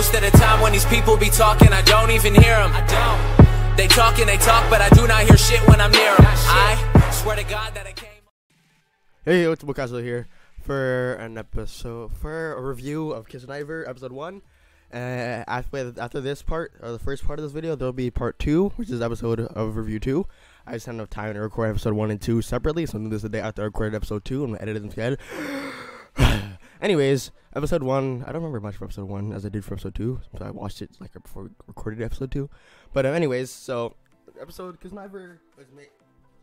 Most of the time when these people be talking, I don't even hear them. I don't. They talk and they talk, but I do not hear shit when I'm near them. I swear to God that I came. Hey, what's up, Castle here for an episode for a review of Kiznaiver episode one. Uh, after after this part or the first part of this video, there'll be part two, which is episode of review two. I just had enough time to record episode one and two separately, so this the day after I recorded episode two and edited them together. Anyways, episode one, I don't remember much from episode one as I did for episode two. So I watched it like before we recorded episode two. But uh, anyways, so episode Kiznaiver was made.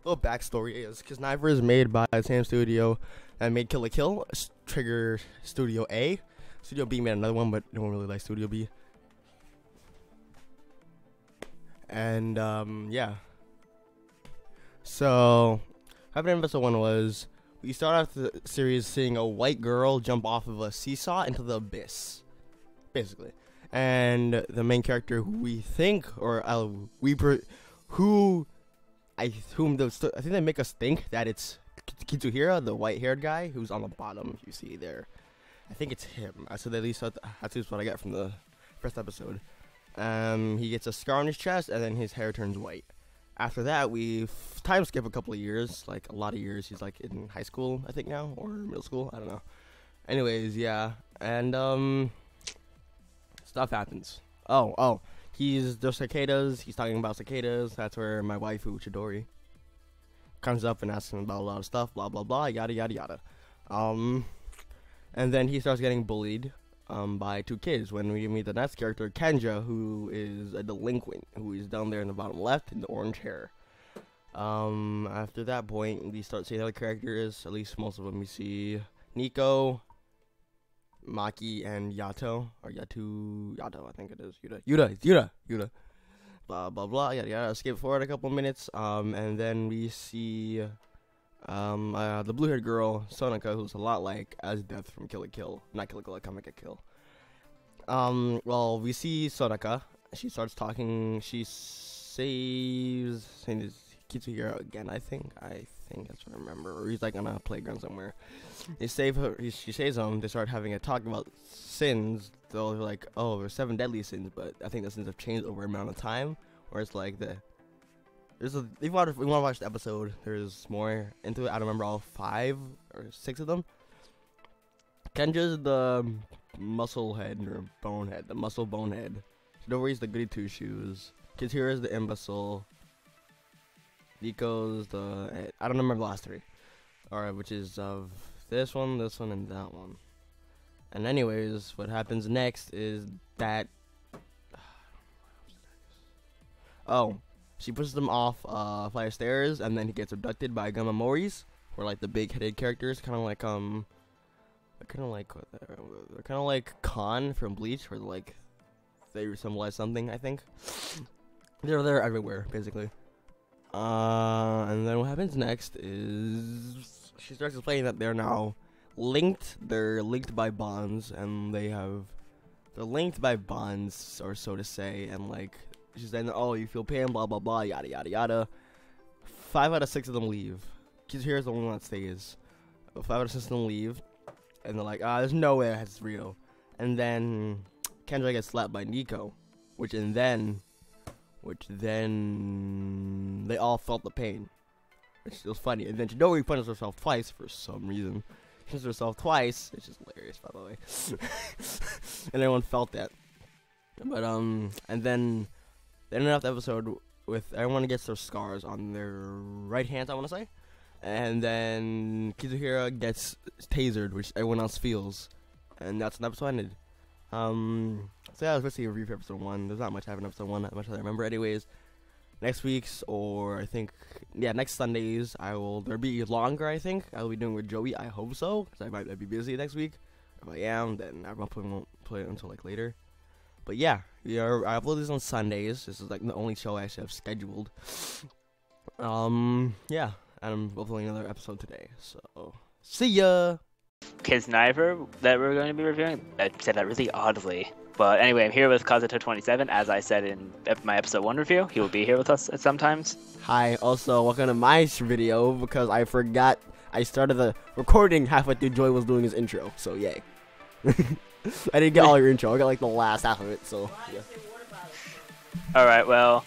Little backstory is Kiznaiver is made by the same studio that made Kill la Kill, Trigger Studio A. Studio B made another one, but no one really likes Studio B. And um, yeah. So, happened in episode one was we start off the series seeing a white girl jump off of a seesaw into the abyss, basically. And the main character who we think, or uh, we, per- who, I whom the st- I think they make us think that it's Katsuhira, the white-haired guy who's on the bottom. You see there, I think it's him. I said at least that's at least what I got from the first episode. Um, he gets a scar on his chest, and then his hair turns white. After that, we time skip a couple of years, like a lot of years. He's like in high school, I think now, or middle school. I don't know. Anyways, yeah, and um, stuff happens. Oh, oh, he's the cicadas. He's talking about cicadas. That's where my wife, Uchidori, comes up and asks him about a lot of stuff. Blah blah blah. Yada yada yada. Um, and then he starts getting bullied um, by two kids when we meet the next character, Kenja, who is a delinquent, who is down there in the bottom left in the orange hair. Um, after that point, we start seeing other characters, at least most of them. We see Nico, Maki, and Yato, or Yatu, Yato, I think it is. Yuta, Yuta, it's Yuta, Yuta. Blah, blah, blah, yada, yada. Skip forward a couple minutes, um, and then we see um, uh, the blue haired girl, Sonika, who's a lot like As Death from Kill la Kill. Not Kill la Kill, like Comic Kill. Um, well, we see Sonika. She starts talking. She saves Katsuhira again, I think. I think that's what I remember. Or he's like on a playground somewhere. They save her. He, she saves him. They start having a talk about sins. They're like, oh, there's seven deadly sins, but I think the sins have changed over amount of time. Where it's like the there's a if you want to, watch the episode, there's more into it. I don't remember all five or six of them. Kenja's the muscle head or bonehead, the muscle bone bonehead. Shidori's the goody two shoes. Kizhira's the imbecile. Nico's the I don't remember the last three. Alright, which is of this one, this one, and that one. And anyways, what happens next is that. Oh, she pushes him off uh flight of stairs and then he gets abducted by Gama Moris, who are like the big headed characters, kinda like um they're kinda like they're kinda like Kon from Bleach where like they symbolize something, I think. They're they're everywhere, basically. Uh and then what happens next is she starts explaining that they're now linked they're linked by bonds and they have they're linked by bonds or so to say and like she's saying, "Oh, you feel pain, blah blah blah, yada yada yada." Five out of six of them leave. Kids the only one that stays. Five out of six of them leave, and they're like, "Ah, there's no way that's real." And then Kendra gets slapped by Nico, which and then, which then they all felt the pain, which was funny. And then Chidori punishes herself twice for some reason. She punishes herself twice, which is hilarious, by the way. and everyone felt that. But um, and then they ended off the episode with everyone gets their scars on their right hands, I want to say. And then Kizuhira gets tasered, which everyone else feels. And that's an episode ended. Um, so yeah, let's see a review for episode one. There's not much happening in episode one, not much I remember. Anyways, next week's, or I think, yeah, next Sundays, I will, there'll be longer, I think. I will be doing with Joey. I hope so, because I might be busy next week. If I am, then I probably won't play it until like later. But yeah, we are, I upload this on Sundays. This is like the only show I actually have scheduled. Um, yeah, and I'm uploading another episode today. So, see ya. Kiznaiver that we're going to be reviewing. I said that really oddly. But anyway, I'm here with Kazuto27. As I said in my episode 1 review, he will be here with us at sometimes. Hi. Also, welcome to my video because I forgot I started the recording halfway through Joy was doing his intro. So yay. I didn't get all your intro. I got like the last half of it. So yeah. All right, well,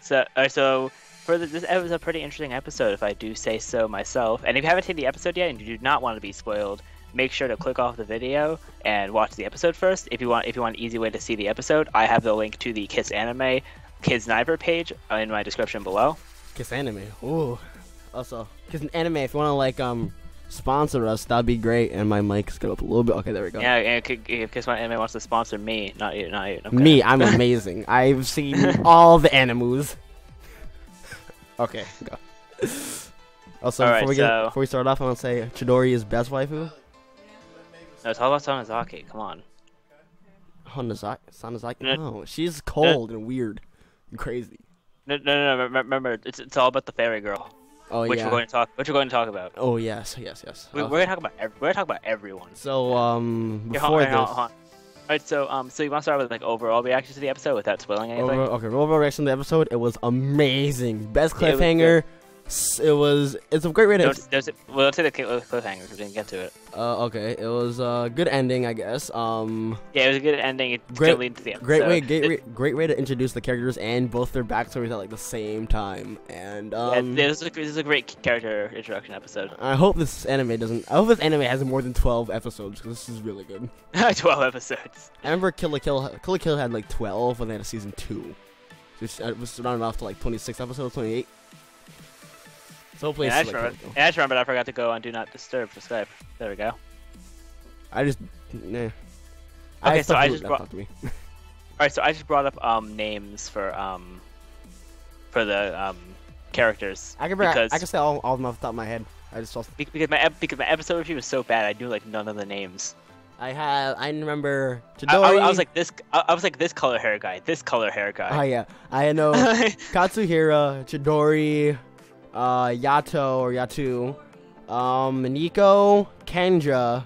so uh, so for the, this was a pretty interesting episode, if I do say so myself. And if you haven't seen the episode yet and you do not want to be spoiled, make sure to click off the video and watch the episode first. If you want, if you want an easy way to see the episode, I have the link to the Kiss Anime Kiznaiver page in my description below. Kiss Anime. Ooh. Also, Kiss Anime. If you want to like um sponsor us, that'd be great. And my mic's got up a little bit. Okay, there we go. Yeah, if Kiss Anime wants to sponsor me, not you, not you. Okay. Me, I'm amazing. I've seen all the animus. Okay, go. Oh, also, Alright, before we get so- before we start off, I want to say Chidori is best waifu. No, talk about Sonozaki. Come on. Oh, Hanazaki, Sanazaki. No. No, she's cold and weird and crazy. No, no, no, no. Remember, it's, it's all about the fairy girl, Oh which yeah. we're going to talk. Which we're going to talk about. Oh yes, yes, yes. We, Uh, we're gonna talk about. Ev- we're gonna talk about everyone. so um Here, hold- before this, hold- hold. Alright, so um, so you want to start with like overall reaction to the episode without spoiling anything? over, okay, overall reaction to the episode, it was amazing. Best cliffhanger. It was. It's a great way to. Don't, there's, well, let's say the cli- cliffhangers. We didn't get to it. Uh, okay, it was a good ending, I guess. Um, Yeah, it was a good ending. It's Great- lead to the episode. great way, great, It- great way to introduce the characters and both their backstories at like the same time. And yeah, um, this, is a, this is a great character introduction episode. I hope this anime doesn't. I hope this anime has more than twelve episodes because this is really good. Twelve episodes. I remember Kill la Kill. Kill la Kill had like twelve when they had a season two. Which uh, was rounded off to like twenty six episodes, twenty eight. So hopefully, And I just like remembered. Kill la And I just remembered I forgot to go on Do Not Disturb for Skype. There we go. I just, nah. Okay, I so I just brought- to me. All right, so I just brought up um names for um for the um characters I can, bring- because I can say all, all of them off the top of my head. I just saw. be- because my because my episode review was so bad, I knew like none of the names. I had. I remember I, Chidori. I, I was like this. I, I was like this color hair guy. This color hair guy. Oh yeah, I know Katsuhira, Chidori, uh, Yato or Yatu, um, Nico, Kendra,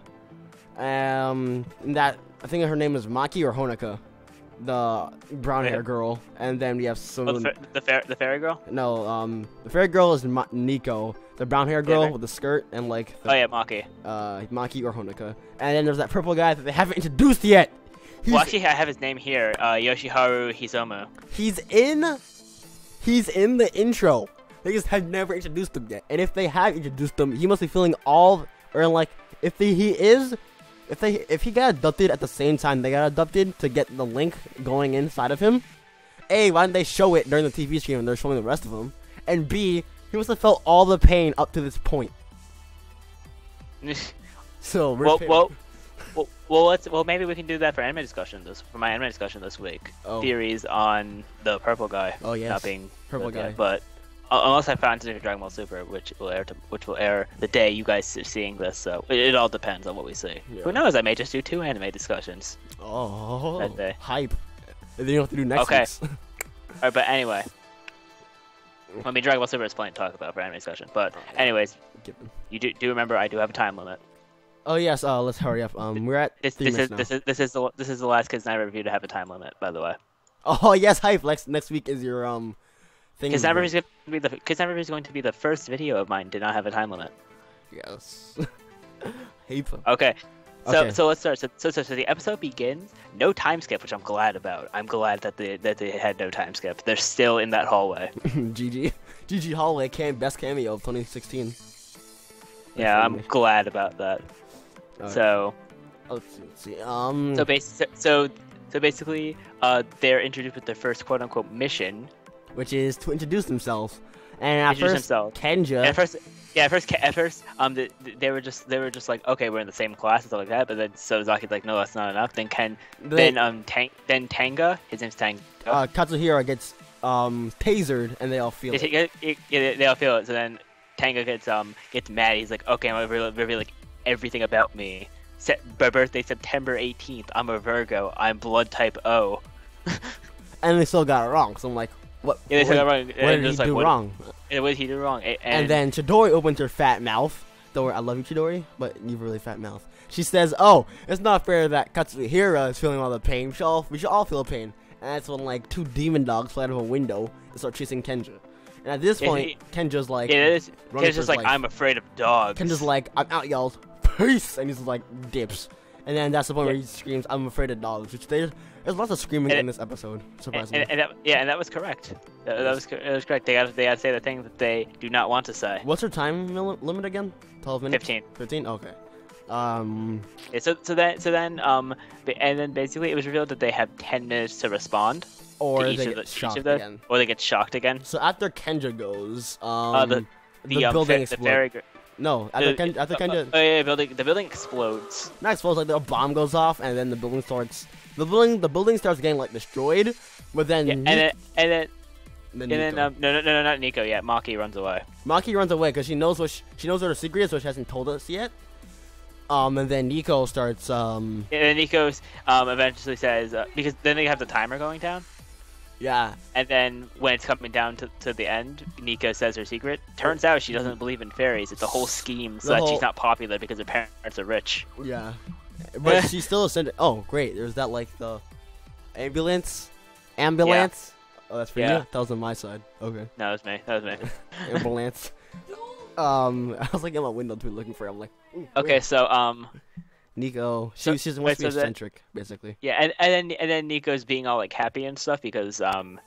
um, that I think her name is Maki or Honoka, the brown hair girl, and then we have Oh, some. the, fa- the, fair, the fairy girl. no, um, the fairy girl is Ma- Nico, the brown hair girl right. with the skirt and like Oh yeah, Maki. uh, Maki or Honoka, and then there's that purple guy that they haven't introduced yet. He's, Well, actually, I have his name here. Uh, Yoshiharu Hisomu. He's in. He's in the intro. They just have never introduced him yet. And if they have introduced him, he must be feeling all or like if they, he is if they if he got adopted at the same time they got adopted to get the link going inside of him. A, why didn't they show it during the TV screen when they're showing the rest of them? And B, he must have felt all the pain up to this point. So well, well, well, well, let's. Well, maybe we can do that for anime discussion this for my anime discussion this week. Oh. Theories on the purple guy Oh, yes. not being Purple yet, guy. but unless I found it in Dragon Ball Super, which will air to, which will air the day you guys are seeing this. So it, it all depends on what we see. Yeah. Who knows? I may just do two anime discussions. oh that day. hype. And then you have to do next Okay. All right, but anyway. I mean, Dragon Ball Super is plenty to talk about for anime discussion. But anyways, you do, do remember I do have a time limit. Oh yes, uh, let's hurry up. Um, we're at This, three this is now. this is this is the this is the last Kids Night review to have a time limit. By the way, Oh yes, hype. Next next week is your um thing. Night review going to be the review going to be the first video of mine did not have a time limit. Yes. hype. Okay. So, Okay. so let's start. So, so, so, the episode begins. No time skip, which I'm glad about. I'm glad that they that they had no time skip. They're still in that hallway. GG. GG Hallway cam best cameo of 2016. Yeah, I'm glad about that. So, let's see. Let's see. Um. so, so, so basically, uh, they're introduced with their first quote unquote mission. Which is to introduce themselves. And at Introduce first, themselves. Kenja. At first, yeah, at first, at first, um, the, they were just they were just like, okay, we're in the same class and stuff like that. But then so Zaki's like, no, that's not enough. Then Ken, they- then um, Tang, then Tanga, his name's Tanga. uh, Katsuhira gets um tasered, and they all feel They, it. yeah, yeah, they all feel it. So then Tanga gets um gets mad. He's like, okay, I'm gonna reveal, reveal like everything about me. Set my birthday September 18th. I'm a Virgo. I'm blood type O. and they still got it wrong. So I'm like, what? Yeah, they what, what did he like, do what, wrong? did he do wrong? And, And, then Chidori opens her fat mouth. Don't worry, I love you, Chidori, but you have a really fat mouth. She says, "Oh, it's not fair that Katsuhira is feeling all the pain. We should all, we should all feel pain." And that's when like two demon dogs fly out of a window and start chasing Kenja. And at this Yeah, point, he- Kenja's like, yeah, it's just like life. I'm afraid of dogs. Kenja's like, "I'm out, y'all. Peace!" And he's like dips. And then that's the point where he screams, "I'm afraid of dogs." Which there's there's lots of screaming And in it- this episode. Surprisingly. and, and that, yeah, and that was correct. That, that was that was correct. They got they got to say the thing that they do not want to say. What's her time limit again? Twelve minutes. Fifteen. Fifteen. Okay. Um. Yeah, so so then so then um and then basically it was revealed that they have ten minutes to respond Or to each they of get the, shocked the again. or they get shocked again. So after Kendra goes, um, Uh, the- the, The, um, building fa- explodes. No, after, the- Ken- after uh, Kendra, oh yeah, building the building explodes. not explodes, like the bomb goes off, and then the building starts. The building, the building starts getting like destroyed, but then Yeah, and then and then then and then um, no no no no not Nico yet. Maki runs away. Maki runs away because she knows what she, she knows what her secret is, which hasn't told us yet. Um, and then Nico starts um, And then Nico um eventually says uh, because then they have the timer going down. Yeah, And then when it's coming down to, to the end, Nico says her secret. Turns out she doesn't believe in fairies. It's a whole scheme so The that whole- she's not popular because her parents are rich. yeah, but she's still a send. Oh, great! There's that like the ambulance, ambulance. Oh, that's for Yeah. you. That was on my side. Okay. No, that was me. That was me. ambulance. um, I was like in my window too, looking for. It. I'm like, Okay, so um, Nico. She, So- she's wait, to be so that- eccentric, basically. yeah, and, and then and then Nico's being all like happy and stuff because um,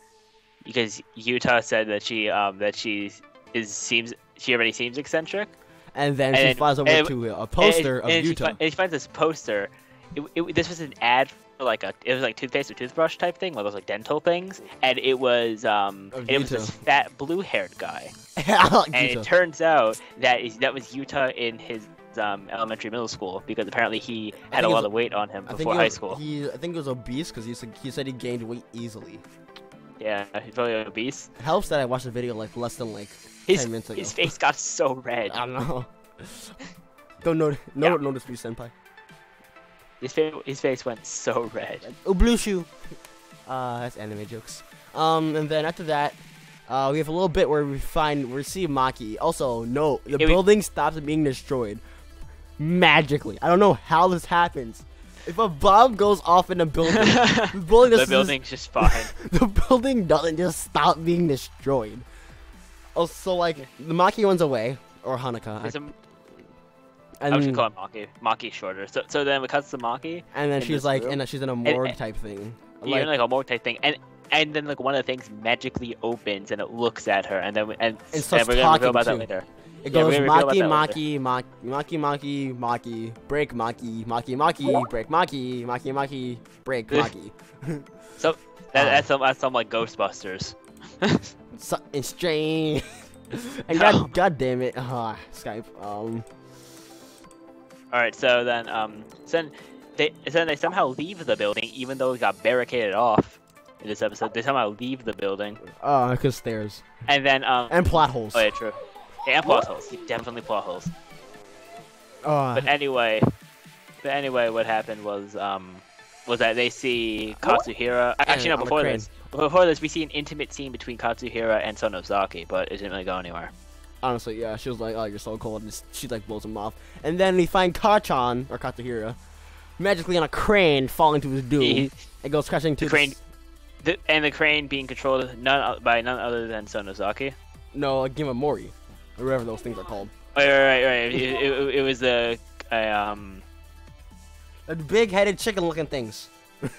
because Yuta said that she um that she is seems she already seems eccentric. And then And she flies over and- to a poster and, of she Yuta. fi- and she finds this poster. It, it, this was an ad for like a it was like toothpaste or toothbrush type thing, one of those like dental things, and it was um it was this fat blue haired guy. Like and Yuta. it turns out that is that was Yuta in his um, elementary middle school because apparently he had a lot was- of weight on him before high school. He, I think he was obese because he said, he said he gained weight easily. Yeah, he's probably obese. It Helps that I watched the video like less than like His, 10 minutes ago. his face got so red. I don't know. don't know. No, Yeah. notice me, senpai. His face, his face went so red. Oh, blue shoe. Uh, that's anime jokes. Um, and then after that, uh, we have a little bit where we find we see Maki. Also, no, the Yeah, we- building stops being destroyed magically. I don't know how this happens. If a bomb goes off in a building, the building, the building's just fine. the building doesn't just stop being destroyed. Oh, also, like the Maki runs away, or Honoka, There's a- and I was just calling Maki. Maki's shorter. So, so then it cuts to Maki. and then she's like, room. and she's in a and- morgue type thing. You're in like a more type thing, and and then like one of the things magically opens and it looks at her, and then we- and, And starts we're gonna talking reveal about that later. It goes reveal Maki, Maki, Maki, Maki, Maki, Maki, break Maki, Maki, Maki, break Maki, Maki, Maki, break Maki. So that, that's some that's some like Ghostbusters. Something strange. and god, god damn it, ah, Skype. Um, All right, so then um, so then they so then they somehow leave the building, even though it got barricaded off in this episode. They somehow leave the building, uh, cause stairs and then um, and plot holes. oh yeah, true, plot holes, definitely plot holes. Uh, But anyway, but anyway, what happened was um, was that they see Katsuhira. Actually, no, before this, before this, we see an intimate scene between Katsuhira and Sonozaki, but it didn't really go anywhere. honestly, yeah, she was like, "Oh, you're so cold," and she like blows him off. And then we find Kachan or Katsuhira magically on a crane falling to his doom. He- it goes crashing to the crane, the, and the crane being controlled none by none other than Sonozaki. No, like Gimamori, or whatever those things are called. Right, right, right. right. It, it, it was the um. The big-headed chicken-looking things.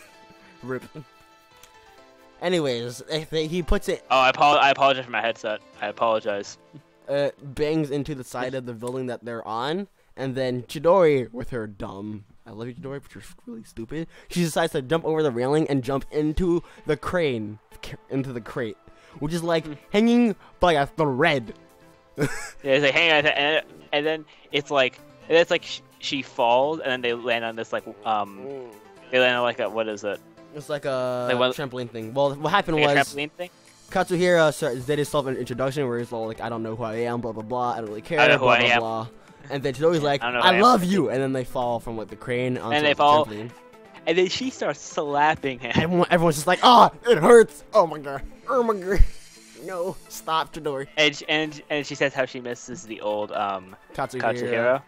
Rip. Anyways, if they- he puts it, Oh, I, apo- I apologize for my headset. I apologize. uh, bangs into the side of the building that they're on, and then Chidori, with her dumb, I love you, Chidori, but you're really stupid. She decides to jump over the railing and jump into the crane, into the crate, which is like hanging by a thread. Yeah, it's like hang on, and, and then it's like and it's like sh- she falls, and then they land on this like um they land on like a what is it It's like a Like what- trampoline thing. Well, what happened like a was trampoline thing? Katsuhira starts, did himself an introduction where he's all like, I don't know who I am, blah blah blah, I don't really care, I know who blah I blah am. blah. And then Chidori's like, I I, don't know who I love you, and then they fall from like the crane onto they the fall- trampoline. And then she starts slapping him. Everyone, everyone's just like, ah, it hurts. Oh my god, oh my god. No, stop, Chidori. And sh- and and she says how she misses the old um Katsuhira. Katsuhira.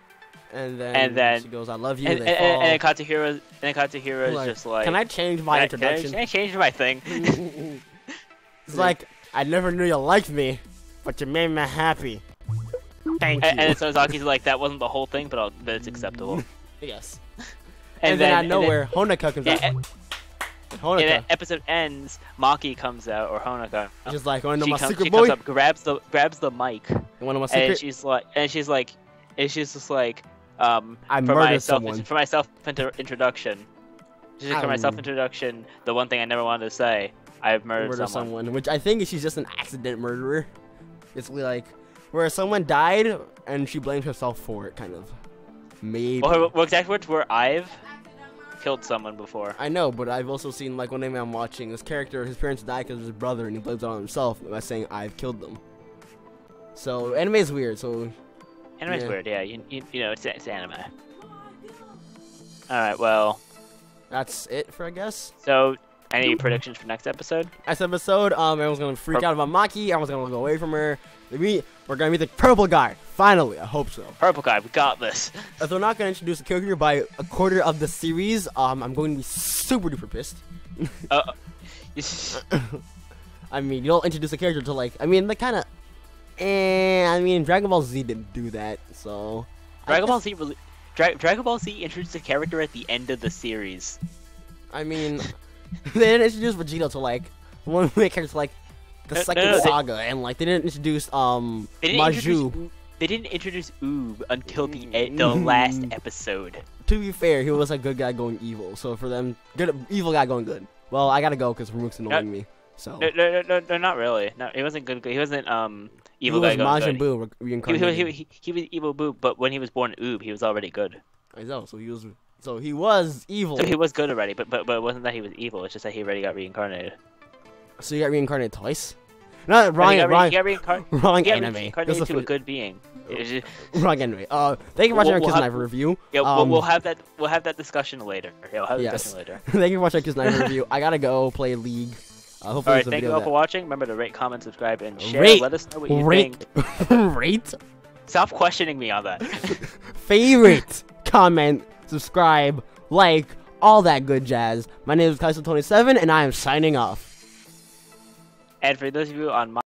And then, And then- she goes, I love you. And, and, and, and then Katsuhira and then Katsuhira is Like, just like Can I change my "Can I- can I- introduction? Can I change my thing? it's like, I never knew you liked me, but you made me happy. Thank you. and, and then Sonozaki's like that wasn't the whole thing, but, I'll, but it's acceptable. yes. And, then, out of nowhere, Honoka comes yeah, out. And and the episode ends. Maki comes out, or Honoka. she's like, "Want to know my comes, secret she boy? comes up, grabs the grabs the mic, You want to know my and she's like, and she's like, and she's just like, um, I for murdered my someone. for my self introduction. She's like, for my Um, self introduction, the one thing I never wanted to say, I've murdered murder someone. someone, which I think she's just an accident murderer. It's like where someone died and she blames herself for it, kind of. Maybe. Well, her, exact words were, "I've killed someone before." I know, but I've also seen like one anime I'm watching. This character, his parents died because of his brother, and he blames it on himself by saying I've killed them. So anime is weird. So Anime's Yeah. weird, yeah. You, you, you know, it's, it's anime. All right, well, that's it for I guess. so any predictions for next episode? Next episode, um, everyone's gonna freak Purp- out about Maki. Everyone's gonna go away from her. We. We're gonna meet the purple guy. Finally, I hope so. Purple guy, we got this. If they're not gonna introduce a character by a quarter of the series, um, I'm going to be super duper pissed. Uh, I mean, you don't introduce a character to like. I mean, they kind of. Eh, I mean, Dragon Ball Z didn't do that, so. Dragon Ball Z, Dra- Dragon Ball Z introduced a character at the end of the series. I mean, they didn't introduce Vegeta to like one of the characters to, like the No, no, second no, they- saga, and like they didn't introduce um didn't Maju. introduce. They didn't introduce Oob until the e- the last Mm. episode. To be fair, he was a good guy going evil, so for them, good evil guy going good. Well, I gotta go because Rook's annoying me. So No, no, no, no, no, not really. No, he wasn't good. He wasn't um he evil was guy going Majin. Buu re- He, reincarnated. he, he, he was evil Boo, but when he was born Oob, he was already good. I know, so he was. So he was evil. So he was good already, but but but it wasn't that he was evil. It's just that he already got reincarnated. So he got reincarnated twice. Not But wrong, he got, re- wrong, he got, reincar- wrong he got anime. This reincarnated is to a for- good just- wrong anime. Uh, thank you for watching We'll- our Kiznaiver review. yeah, we'll, Um, we'll have that. We'll have that discussion later. Yeah, we'll have Yes. discussion later. thank you for watching our Kiznaiver review. I gotta go play League. Uh, All right, thank you all for watching. Remember to rate, comment, subscribe, and share. Rate- Let us know what you Rate, think. rate, Stop questioning me on that. favorite, comment, subscribe, like, all that good jazz. My name is Kazuto27, and I am signing off. and for those of you on my